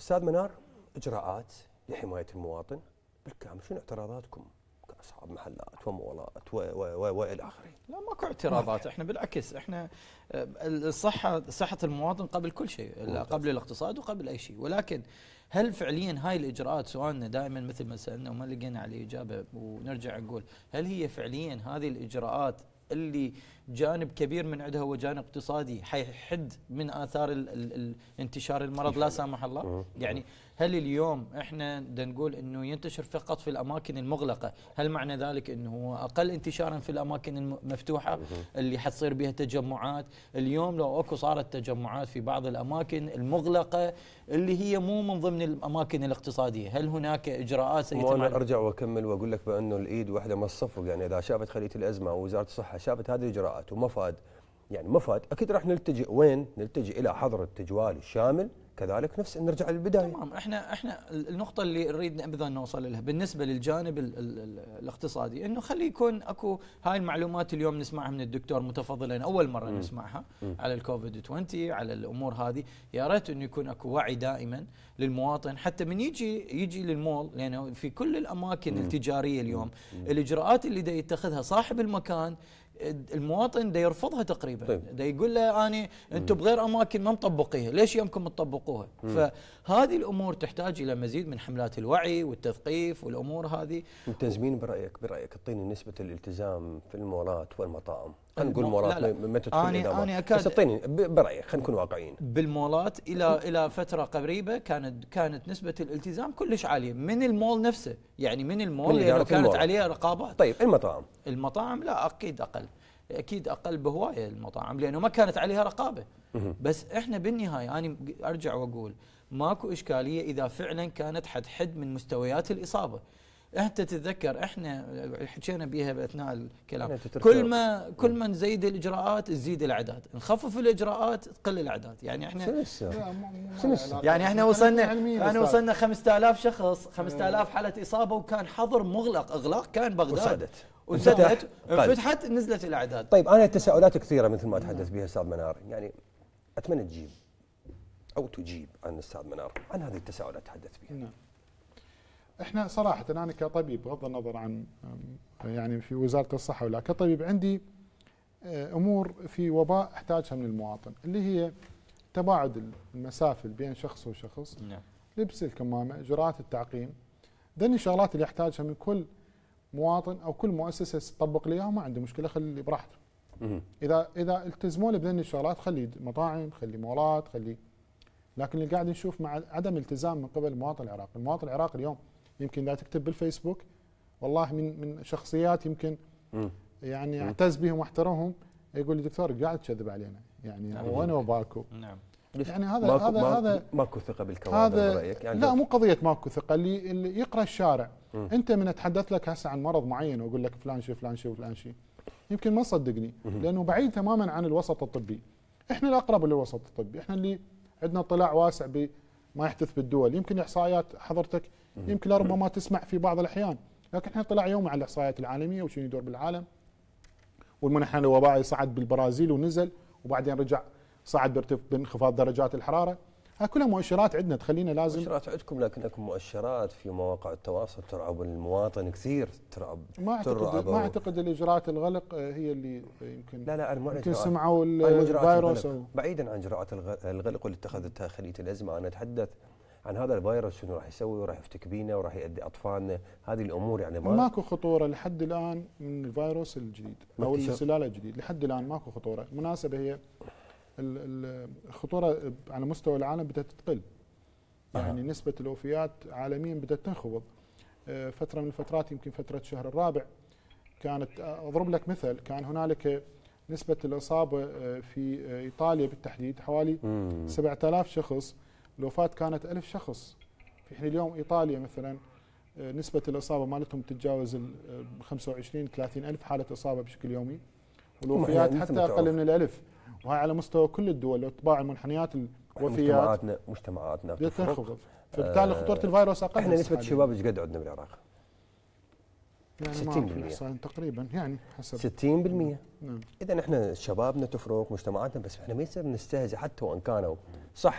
أستاذ منار إجراءات لحماية المواطن. بالكامل شنو اعتراضاتكم كأصحاب محلات ومولات وإلى آخره؟ لا ماكو اعتراضات. إحنا بالعكس إحنا آه، الصحة صحة المواطن قبل كل شيء قبل الاقتصاد وقبل أي شيء. ولكن هل فعليا هاي الإجراءات سؤالنا دائما مثل ما سألنا وما لقينا عليه اجابه ونرجع نقول هل هي فعليا هذه الإجراءات اللي جانب كبير من عندها هو جانب اقتصادي حيحد من آثار ال ال انتشار المرض لا سامح الله. يعني هل اليوم إحنا نقول إنه ينتشر فقط في الأماكن المغلقة هل معنى ذلك إنه هو أقل انتشارا في الأماكن المفتوحه اللي حتصير بها تجمعات؟ اليوم لو أكو صارت تجمعات في بعض الأماكن المغلقة اللي هي مو من ضمن الأماكن الاقتصادية هل هناك إجراءات سيتم أنا أرجع وأكمل وأقول لك بأنه الإيد واحدة ما الصفق يعني إذا شافت خلية الأزمة ووزارة الصحة شافت هذه الإجراءات ومفاد يعني مفاد أكيد راح نلتجئ وين؟ نلتجئ إلى حظر التجوال الشامل كذلك نفس نرجع للبداية تمام إحنا إحنا النقطة اللي نريد ابدا نوصل لها بالنسبة للجانب ال ال الاقتصادي إنه خلي يكون أكو هاي المعلومات اليوم نسمعها من الدكتور متفضلا أول مرة م. نسمعها م. على الكوفيد 20 على الأمور هذه يا ريت إنه يكون أكو وعي دائما للمواطن حتى من يجي يجي للمول لأنه في كل الأماكن م. التجارية اليوم م. الإجراءات اللي دا يتخذها صاحب المكان المواطن دا يرفضها تقريبا. طيب. دا يقول له أنا أنتم بغير أماكن ما مطبقيها. ليش يومكم تطبقوها؟ فهذه الأمور تحتاج إلى مزيد من حملات الوعي والتثقيف والأمور هذه. ملتزمين برأيك برأيك اعطيني نسبة الالتزام في المولات والمطاعم؟ خلينا نقول مولات متى تدخل أنا أنا أكاد بس اعطيني برايك خلينا نكون واقعيين. بالمولات إلى إلى فترة قريبة كانت كانت نسبة الالتزام كلش عالية من المول نفسه. يعني من المول من كانت عليه رقابات. طيب المطاعم. المطاعم لا أكيد أقل. أكيد أقل بهواية المطاعم لأنه ما كانت عليها رقابة. بس إحنا بالنهاية أنا أرجع وأقول ماكو إشكالية إذا فعلا كانت حد حد من مستويات الإصابة. أنت تتذكر إحنا حكينا بها بأثناء الكلام. كل ما كل ما نزيد الإجراءات تزيد الأعداد. نخفف الإجراءات تقل الأعداد. يعني إحنا يعني إحنا وصلنا يعني وصلنا 5000 شخص 5000 حالة إصابة وكان حظر مغلق إغلاق كان بغداد. وسدت. انفتحت نزلت الأعداد. طيب أنا التساؤلات كثيرة مثل ما تحدث بها أستاذ منار. يعني أتمنى تجيب أو تجيب عن الاستاذ منار. عن هذه التساؤلات تحدث بها. نعم. إحنا صراحة أنا كطبيب بغض النظر عن يعني في وزارة الصحة ولا كطبيب عندي آه، أمور في وباء أحتاجها من المواطن اللي هي تباعد المسافه بين شخص وشخص نعم. لبس الكمامة إجراءات التعقيم ذني الشغلات اللي يحتاجها من كل مواطن أو كل مؤسسة تطبق لي ما عنده مشكلة خلي براحته إذا إذا التزموا بذني الشغلات خلي مطاعم خلي مولات خلي لكن اللي قاعد نشوف مع عدم التزام من قبل المواطن العراقي المواطن العراقي اليوم يمكن لا تكتب بالفيسبوك. والله من من شخصيات يمكن يعني اعتز بهم واحترمهم يقول لي دكتور قاعد تكذب علينا. يعني نعم. وين وباكو. نعم. يعني هذا ماكو هذا هذا ماكو ثقة بالكوادر هذا يعني لا مو قضية ماكو ثقة اللي, اللي يقرأ الشارع. م. انت من اتحدث لك هسه عن مرض معين واقول لك فلان شيء فلان شيء فلان شيء يمكن ما تصدقني لأنه بعيد تماما عن الوسط الطبي. إحنا الأقرب للوسط الطبي. إحنا اللي عندنا اطلاع واسع بما يحدث بالدول. يمكن إحصائيات حضرتك يمكن لربما تسمع في بعض الأحيان. لكن إحنا طلع يوم على الإحصائيات العالمية وشنو يدور بالعالم. والمنحنى الوبائي صعد بالبرازيل ونزل وبعدين رجع صعد بانخفاض درجات الحرارة. هاي كلها مؤشرات عندنا تخلينا لازم مؤشرات عندكم لكن اكو مؤشرات في مواقع التواصل ترعب المواطن كثير ترعب ما اعتقد ما أعتقد الإجراءات الغلق هي اللي يمكن لا لا أنا يمكن سمعوا الفيروس بعيدا عن إجراءات الغلق اللي اتخذتها خليه الازمه أنا أتحدث عن هذا الفيروس شنو راح يسوي وراح يفتك بينا وراح يؤدي أطفالنا. هذه الأمور يعني ما ماكو خطورة لحد الآن من الفيروس الجديد أو السلاله الجديد. لحد الآن ماكو خطورة. المناسبة هي الخطورة على مستوى العالم بدات تقل يعني آه. نسبة الوفيات عالميا بدات تنخفض. آه، فترة من الفترات يمكن فترة الشهر الرابع كانت أضرب لك مثل كان هنالك نسبة الإصابة آه، في إيطاليا بالتحديد حوالي 7000 شخص الوفاه كانت 1000 شخص. في حين اليوم إيطاليا مثلا نسبة الإصابة مالتهم تتجاوز ال 25 30 ألف حالة إصابة بشكل يومي. والوفيات حتى أقل من الألف. وهي على مستوى كل الدول لو تباع المنحنيات الوفيات. مجتمعاتنا مجتمعاتنا تنخفض. فبالتالي خطورة الفيروس أقل إحنا نسبة الشباب إيش قد عندنا بالعراق؟ يعني 60% تقريبا يعني حسب. 60% نعم. اذا إحنا شبابنا تفرق مجتمعاتنا بس إحنا ما يصير نستهزئ حتى وإن كانوا. صح.